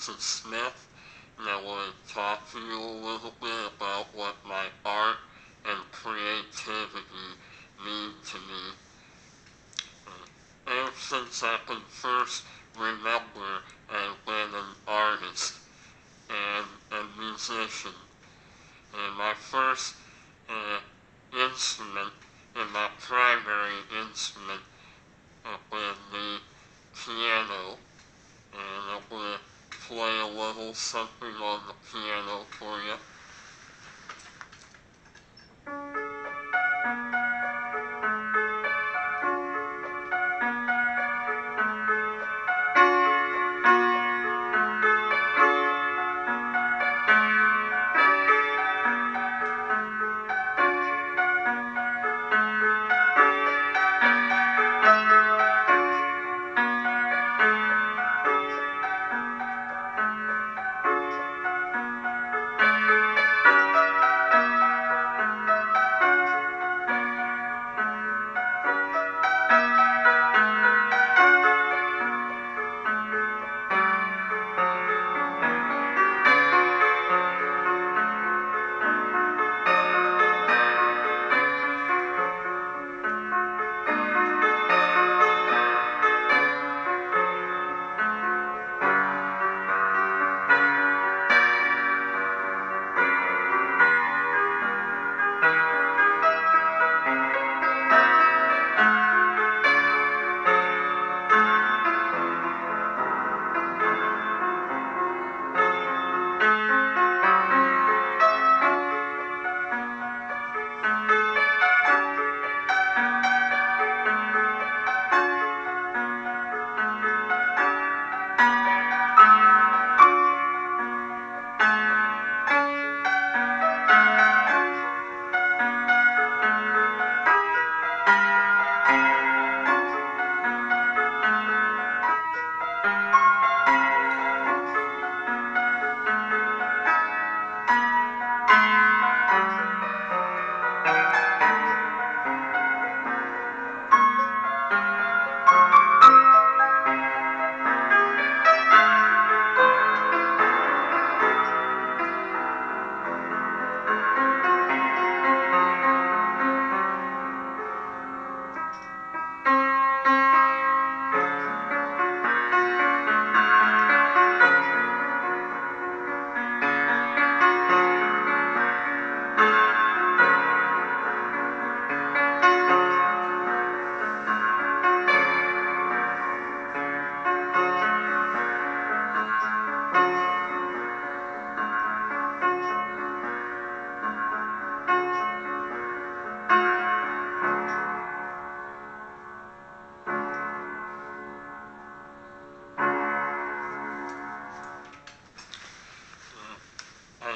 Francis Smith, and I want to talk to you a little bit about what my art and creativity mean to me. Uh, ever since I can first remember, I've been an artist and a musician. And my first uh, instrument and my primary instrument up in the piano. And going to play a little something on the piano for you.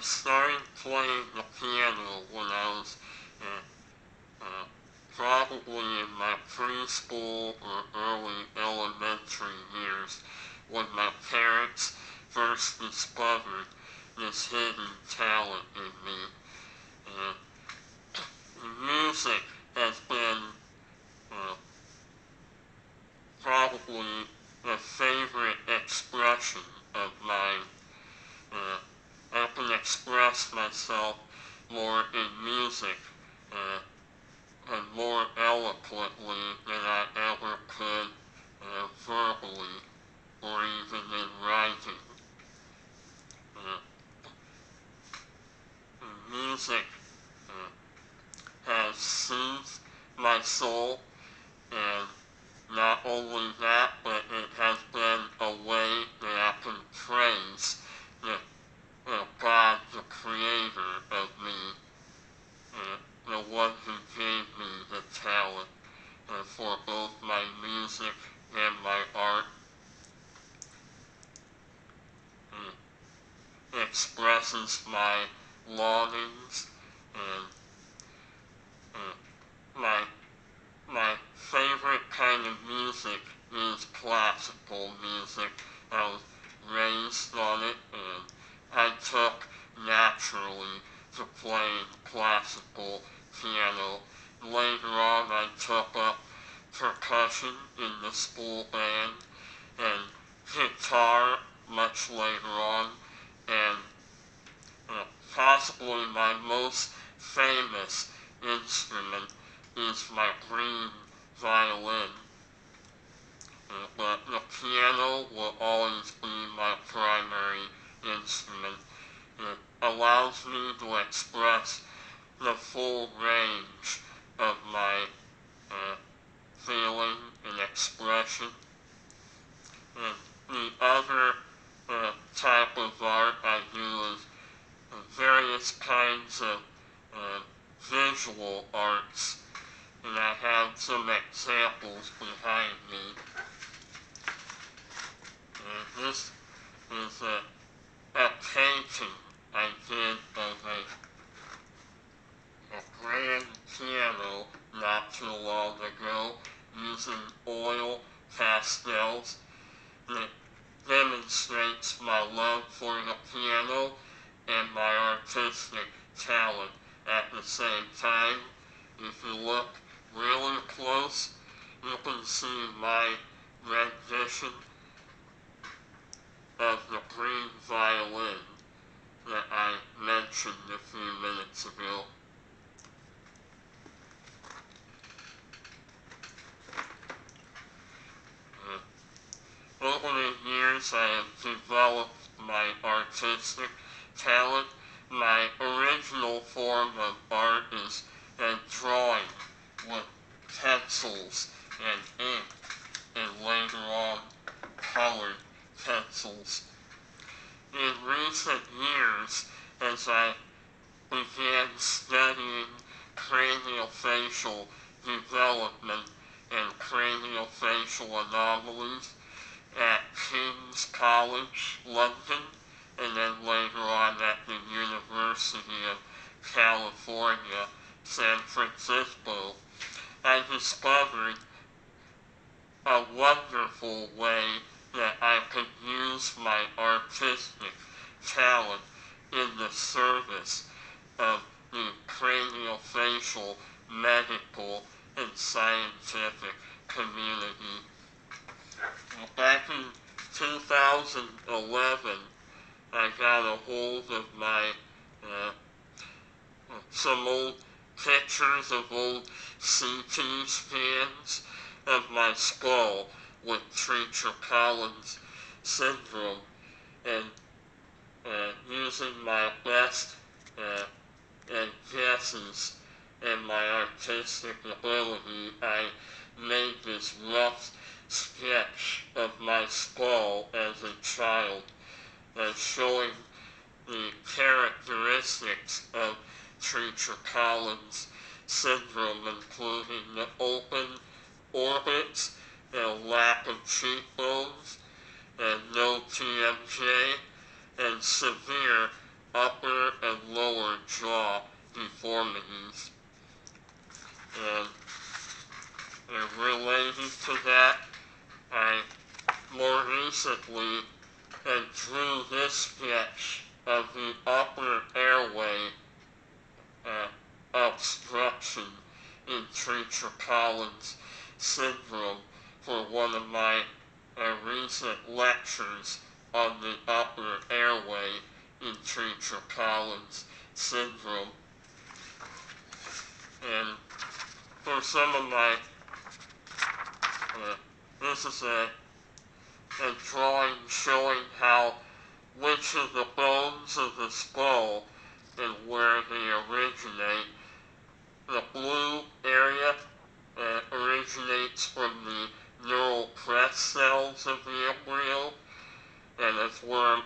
I started playing the piano when I was uh, uh, probably in my preschool or early elementary years when my parents first discovered this hidden talent in me. Uh, music has been uh, probably the favorite expression of mine. Express myself more in music uh, and more eloquently than I ever could uh, verbally or even in writing. Uh, music uh, has soothed my soul and not only that, but it has been a way that I can praise the uh, God, the creator of me, uh, the one who gave me the talent uh, for both my music and my art. Uh, expresses my longings and my my favorite kind of music is classical music. I was raised on it and I took naturally to playing classical piano. Later on, I took up percussion in the school band, and guitar much later on, and possibly my most famous instrument is my green violin. But the piano will always be my primary instrument. It allows me to express the full range of my uh, feeling and expression. And the other uh, type of art kinds of uh, visual arts, and I have some examples behind me. Uh, this is a, a painting I did of a, a grand piano not too long ago using oil pastels. It demonstrates my love for the piano and my artistic talent at the same time. If you look really close, you can see my rendition of the green violin that I mentioned a few minutes ago. Uh, over the years, I have developed my artistic talent. My original form of art is uh, drawing with pencils and ink, and later on colored pencils. In recent years, as I began studying craniofacial development and craniofacial anomalies at King's College, London, and then later on at the University of California, San Francisco, I discovered a wonderful way that I could use my artistic talent in the service of the craniofacial medical and scientific community. Back in 2011, I got a hold of my uh, some old pictures of old CT scans of my skull with Treacher Collins syndrome and uh, using my best uh, and guesses and my artistic ability, I made this rough sketch of my skull as a child, uh, showing the characteristics of Treacher Collins syndrome, including the open orbits, and lack of cheekbones, and no TMJ, and severe upper and lower jaw deformities. And, and related to that, I more recently and drew this sketch of the upper airway uh, obstruction in Treacher Collins syndrome for one of my uh, recent lectures on the upper airway in Treacher Collins syndrome. And for some of my, uh, this is a, a drawing showing how which of the bones of the skull and where they originate. The blue area uh, originates from the neural crest cells of the embryo, and it's where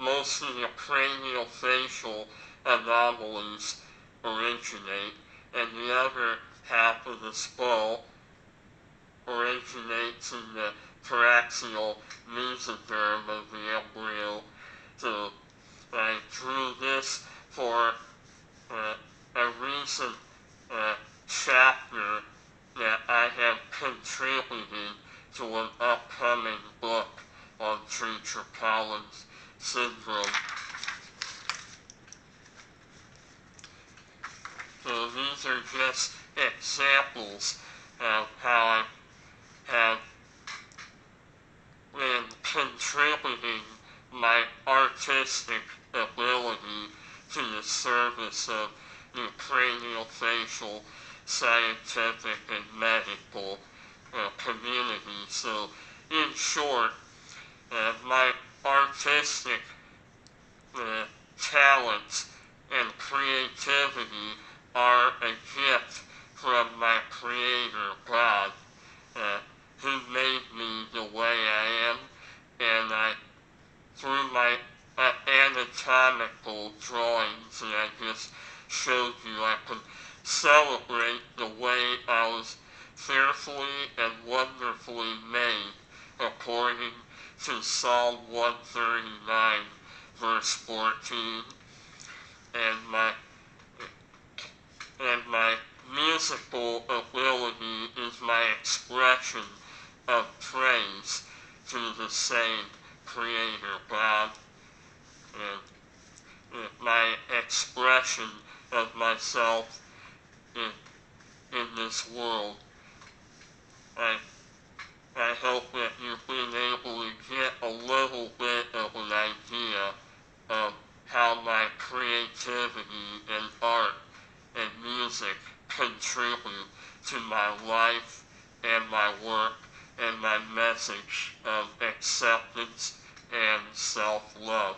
most of the craniofacial anomalies originate, and the other half of the skull originates in the paraxial mesoderm of the embryo. So I drew this for uh, a recent uh, chapter that I have contributed to an upcoming book on Treacher Collins syndrome. So these are just examples of how I and contributing my artistic ability to the service of the craniofacial scientific and medical uh, community. So, in short, uh, my artistic uh, talents and creativity are a gift from my Creator God, uh, who made me the way I am, and I, through my uh, anatomical drawings that I just showed you, I can celebrate the way I was fearfully and wonderfully made, according to Psalm 139, verse 14. And my and my musical ability is my expression of praise to the same Creator God. And my expression of myself in, in this world. I, I hope that you've been able to get a little bit of an idea of how my creativity and art and music contribute to my life and my work and my message of acceptance and self-love.